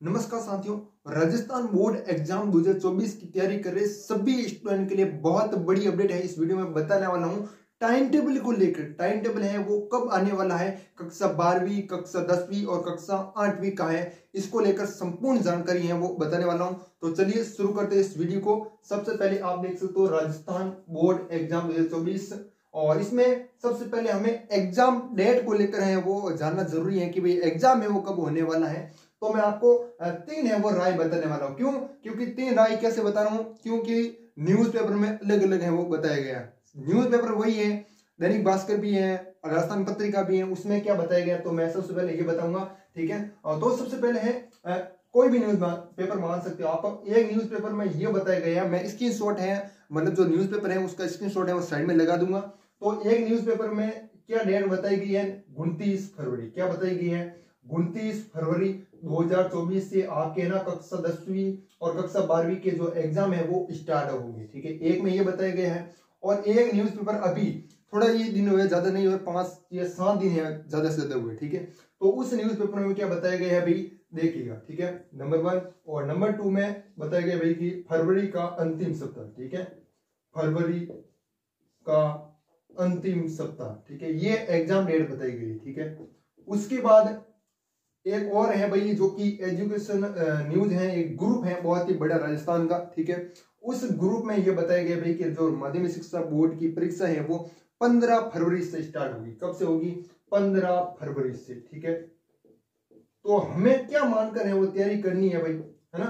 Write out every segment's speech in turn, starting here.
नमस्कार साथियों, Rajasthan board exam 2024 की तैयारी कर रहे सभी स्टूडेंट के लिए बहुत बड़ी अपडेट है। इस वीडियो में बताने वाला हूँ, टाइम टेबल को लेकर, टाइम टेबल है वो कब आने वाला है, कक्षा बारहवीं, कक्षा दसवीं और कक्षा आठवीं का है, इसको लेकर संपूर्ण जानकारी है वो बताने वाला हूँ। तो चलिए शुरू करते हैं इस वीडियो को। सबसे पहले आप देख सकते हो राजस्थान बोर्ड एग्ज़ाम दो हज़ार चौबीस, और इसमें सबसे पहले हमें एग्ज़ाम डेट को लेकर है वो जानना ज़रूरी है कि भाई एग्ज़ाम है वो कब होने वाला है। तो मैं आपको तीन है वो राय बताने वाला हूँ। क्यों? क्योंकि तीन राय कैसे बता रहा हूँ? क्योंकि न्यूज़पेपर में अलग अलग है वो बताया गया न्यूज़पेपर वही है, दैनिक भास्कर भी है, राजस्थान पत्रिका भी है, उसमें क्या बताया गया तो मैं सबसे पहले ये बताऊँगा, ठीक है? और तो सबसे पहले है कोई भी न्यूज़ पेपर मान सकते हो। आप एक न्यूज़ पेपर में ये बताया गया मैं स्क्रीन शॉट है मतलब जो न्यूज़ पेपर है, उसका स्क्रीन शॉट है, वो साइड में लगा दूँगा। तो एक न्यूज़ पेपर में क्या डेट बताई गई है? उनतीस फरवरी। क्या बताई गई है? उनतीस फरवरी 2024 से आपके ना कक्षा दसवीं और कक्षा बारहवीं के जो एग्ज़ाम है, वो स्टार्ट होंगे, ठीक है? एक में ये बताया गया है। और एक न्यूज़पेपर अभी थोड़ा ये दिन हुए, ज़्यादा नहीं हुए, पाँच या सात दिन है, ज़्यादा से ज़्यादा हुए, ठीक है? तो उस न्यूज़पेपर में क्या बताया गया है भाई? देखिएगा, ठीक है? नंबर वन और नंबर टू में बताया गया भाई कि फरवरी का अंतिम सप्ताह, ठीक है? फरवरी का अंतिम सप्ताह, ठीक है? ये एग्ज़ाम डेट बताई गई, ठीक है? उसके बाद एक और है भाई जो कि एजुकेशन न्यूज़ है, एक ग्रुप है, बहुत ही बड़ा राजस्थान का, ठीक है? उस ग्रुप में ये बताया गया भाई कि जो माध्यमिक शिक्षा बोर्ड की परीक्षा है, वो पंद्रह फरवरी से स्टार्ट होगी। कब से होगी? पंद्रह फरवरी से, ठीक है? तो हमें क्या मानकर है वो तैयारी करनी है भाई, है ना?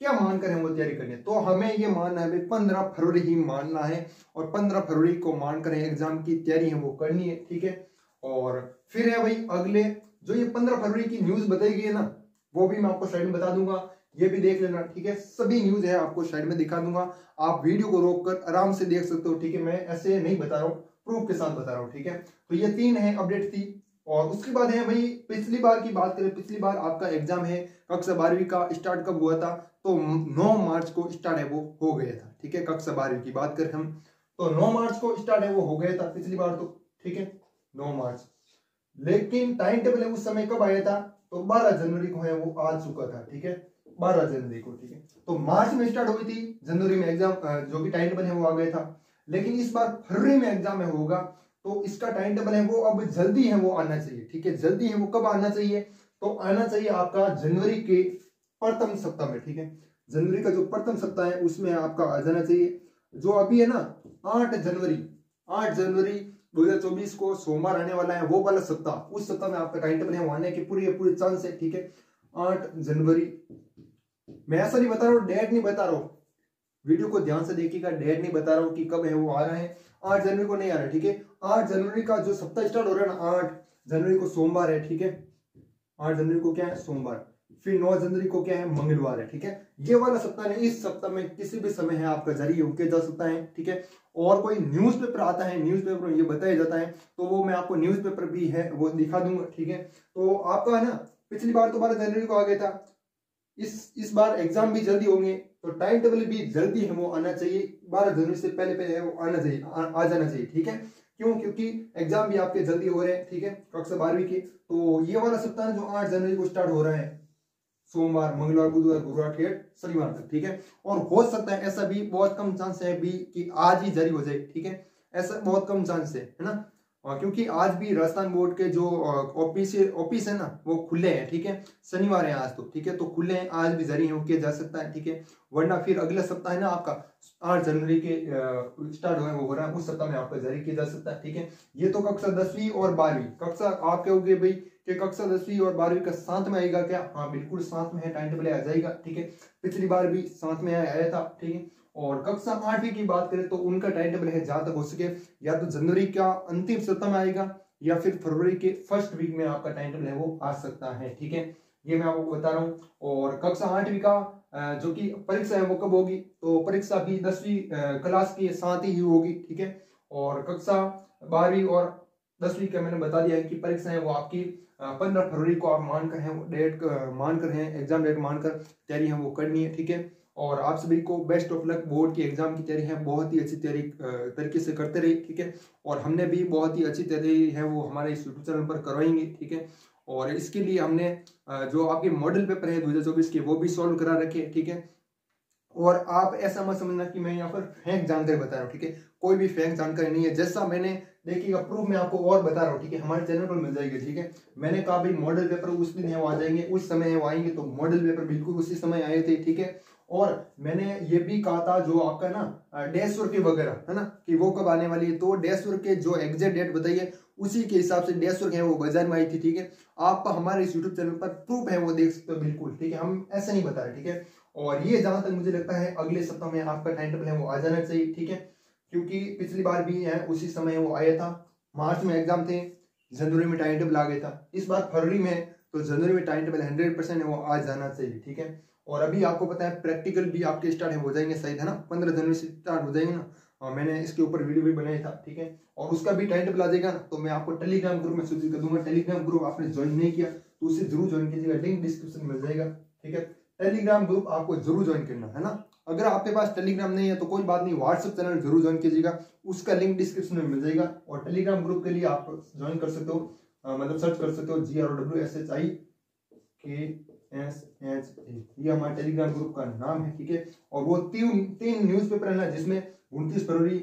क्या मानकर है वो तैयारी करनी है? तो हमें ये मानना है पंद्रह फरवरी ही मानना है और पंद्रह फरवरी को मानकर एग्ज़ाम की तैयारी है, वो करनी है, ठीक है? और फिर है भाई, अगले जो ये पंद्रह फरवरी की न्यूज़ बताई गई है ना, वो भी मैं आपको साइड में बता दूँगा। ये भी देख लेना, ठीक है? सभी न्यूज़ है, आपको साइड में दिखा दूँगा। आप वीडियो को रोक कर आराम से देख सकते हो, ठीक है? मैं ऐसे नहीं बता रहा हूँ प्रूफ के साथ बता रहा हूँ, ठीक है? तो ये तीन है अपडेट थी और उसके बाद है भाई, पिछली बार की बात करें, पिछली बार आपका एग्ज़ाम है, कक्षा बारहवीं का स्टार्ट कब हुआ था? तो 9 मार्च को स्टार्ट है, वो हो गया था, ठीक है? कक्षा बारहवीं की बात करें हम तो 9 मार्च को स्टार्ट है, वो हो गया था पिछली बार तो ठीक है? 9 मार्च। लेकिन टाइम टेबल उस समय कब आया था? तो 12 जनवरी को है, वो आ चुका था, ठीक है? 12 जनवरी को, ठीक है? तो मार्च में स्टार्ट हुई थी, जनवरी में एग्ज़ाम जो भी टाइम टेबल है, वो आ गया था। लेकिन इस बार फरवरी में एग्ज़ाम होगा तो इसका टाइम टेबल है, वो अब जल्दी है, वो आना चाहिए, ठीक है? जल्दी है, वो कब आना चाहिए? तो आना चाहिए आपका जनवरी के प्रथम सप्ताह में, ठीक है? जनवरी का जो प्रथम सप्ताह है, उसमें आपका आ जाना चाहिए। जो अभी है ना, आठ जनवरी आठ जनवरी 2024 को सोमवार आने वाला है, वो वाला सप्ताह। उस सप्ताह में आपका टाइम टेबल आने की पूरी पूरी चांस है, ठीक है? आठ जनवरी। मैं ऐसा नहीं बता रहा हूँ डेट नहीं बता रहा हूँ। वीडियो को ध्यान से देखिएगा डेट नहीं बता रहा हूँ कि कब है, वो आ रहा है। आठ जनवरी को नहीं आ रहा, ठीक है? आठ जनवरी का जो सप्ताह स्टार्ट हो रहा है ना, आठ जनवरी को सोमवार है, ठीक है? आठ जनवरी को क्या है? सोमवार। फिर नौ जनवरी को क्या है? मंगलवार है ठीक है? ये वाला सप्ताह है इस सप्ताह में किसी भी समय है आपका जारी होके जा सकता है ठीक है? और कोई न्यूज़पेपर आता है न्यूज़पेपर में ये बताया जाता है तो वो मैं आपको न्यूज़पेपर भी है वो दिखा दूँगा ठीक है? तो आपका है ना पिछली बार तो बारह जनवरी को आ गया था इस इस बार एग्ज़ाम भी जल्दी होंगे तो टाइम टेबल भी जल्दी है वो आना चाहिए बारह जनवरी से पहले पहले है वो आना चाहिए आ, आ जाना चाहिए ठीक है? क्यों? क्योंकि एग्ज़ाम भी आपके जल्दी हो रहे हैं ठीक है? कक्षा बारहवीं के तो ये वाला सप्ताह जो आठ जनवरी को स्टार्ट हो रहा है सोमवार, मंगलवार, बुधवार, गुरुवार ठेठ शनिवार तक, ठीक है? और हो सकता है ऐसा भी, बहुत कम चांस है भी कि आज ही जारी हो जाए, ठीक है? ऐसा बहुत कम चांस है है ना? क्योंकि आज भी राजस्थान बोर्ड के जो ऑफ़िस ऑफ़िस है ना, वो खुले हैं, ठीक है? शनिवार है आज तो ठीक है? तो खुले हैं, आज भी जारी हो किया जा सकता है, ठीक है? वरना फिर अगला सप्ताह है ना आपका, आठ जनवरी के स्टार्ट हुए वो हो रहा है, उस सप्ताह में आपका जारी किया जा सकता है, ठीक है? ये तो कक्षा दसवीं और बारहवीं, कक्षा आप कहोगे भाई कि कक्षा दसवीं और बारहवीं का साथ में आएगा क्या? हाँ बिल्कुल साथ में है टाइम टेबल आ जाएगा, ठीक है? पिछली बार भी साथ में आया था, ठीक है? और कक्षा आठवीं की बात करें तो उनका टाइम टेबल है, जहाँ तक हो सके, या तो जनवरी का अंतिम सप्ताह में आएगा, या फिर फरवरी के फ़र्स्ट वीक में आपका टाइम टेबल है, वो आ सकता है, ठीक है? ये मैं आपको बता रहा हूँ। और कक्षा आठवीं का जो कि परीक्षा है, वो कब होगी? तो परीक्षा भी दसवीं क्लास की साथ ही होगी, ठीक है? और कक्षा बारहवीं और दसवीं का मैंने बता दिया है कि है वो आपकी पंद्रह फरवरी को आप मानकर हैं डेट मानकर हैं, एग्ज़ाम डेट मानकर तैयारी है, वो करनी है, ठीक है? और आप सभी को बेस्ट ऑफ़ लक बोर्ड की एग्ज़ाम की तैयारी है, बहुत ही अच्छी तैयारी तरीके से करते रही ठीक है? और हमने भी बहुत ही अच्छी तैयारी है, वो हमारे इस यूट्यूब चैनल पर करवाएँगे, ठीक है? और इसके लिए हमने जो आपके मॉडल पेपर है 2024 के, वो भी सॉल्व करा रखे, ठीक है? और आप ऐसा मत समझना कि मैं यहाँ पर फेंक जानकारी बता रहा हूँ, ठीक है? कोई भी फेंक जानकारी नहीं है। जैसा मैंने देखिएगा प्रूफ मैं आपको और बता रहा हूँ, ठीक है? हमारे चैनल पर मिल जाएगी, ठीक है? मैंने कहा, भाई मॉडल पेपर उस दिन वो आ जाएँगे, उस समय आएँगे। तो मॉडल पेपर बिल्कुल उसी समय आए थे, ठीक है? और मैंने ये भी कहा था, जो आपका ना डैश वर्क वगैरह, है ना? कि वो कब आने वाली है? तो डैश वर्क के जो एग्जैक्ट डेट बताइए, उसी के हिसाब से डैश वर्क है वो बाज़ार में आई थी, ठीक है? आप हमारे इस यूट्यूब चैनल पर प्रूफ है वो देख सकते हो बिल्कुल, ठीक है? हम ऐसे नहीं बता रहे, ठीक है? और ये जहाँ तक मुझे लगता है, अगले सप्ताह में आपका टाइम टेबल है वो आ जाना चाहिए, ठीक है? क्योंकि पिछली बार भी है, उसी समय वो आया था। मार्च में एग्ज़ाम थे, जनवरी में टाइम टेबल आ गया था। इस बार फरवरी में तो जनवरी में टाइम टेबल हंड्रेड परसेंट है, वो आ जाना चाहिए, ठीक है? और अभी आपको पता है, प्रैक्टिकल भी आपके स्टार्ट हो जाएँगे सही है ना? पंद्रह जनवरी से स्टार्ट हो जाएँगे ना? और मैंने इसके ऊपर वीडियो भी बनाया था, ठीक है? और उसका भी टाइम टेबल आ जाएगा ना तो मैं आपको टेलीग्राम ग्रुप में सूचित कर दूँगा। टेलीग्राम ग्रुप आपने ज्वाइन नहीं किया तो उसे ज़रूर ज्वाइन कीजिएगा, लिंक डिस्क्रिप्शन मिल जाएगा, ठीक है? टेलीग्राम ग्रुप आपको ज़रूर ज्वाइन करना, है ना? अगर आपके पास टेलीग्राम नहीं है तो कोई बात नहीं व्हाट्सएप चैनल ज़रूर ज्वाइन कीजिएगा, उसका लिंक डिस्क्रिप्शन में मिल जाएगा, और टेलीग्राम ग्रुप के लिए आप ज्वाइन कर सकते हो मतलब सर्च कर सकते हो G R W S H I K S H ए ये हमारे टेलीग्राम ग्रुप का नाम है, ठीक है? और वो तीन तीन न्यूज़ पेपर है ना, जिसमें उनतीस फरवरी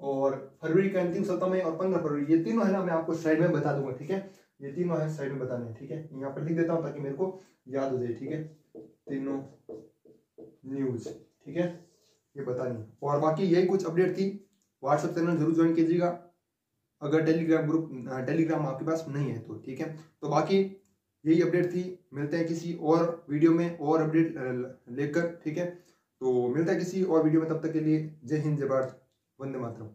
और फरवरी का अंतिम सप्ताह में और पंद्रह फरवरी, ये तीनों है ना, मैं आपको साइड में बता दूँगा, ठीक है? ये तीनों है साइड में बताने, ठीक है? यहाँ पर लिख देता हूँ ताकि मेरे को याद हो जाए, ठीक है? तीनों न्यूज़ ठीक है? ये बतानी और बाकी यही कुछ अपडेट थी। व्हाट्सएप चैनल ज़रूर ज्वाइन कीजिएगा। अगर टेलीग्राम ग्रुप टेलीग्राम आपके पास नहीं है तो ठीक है? तो बाकी यही अपडेट थी। मिलते हैं किसी और वीडियो में और अपडेट लेकर, ठीक है? तो मिलता है किसी और वीडियो में, तब तक के लिए जय हिंद, जय भारत, वंदे मातरम।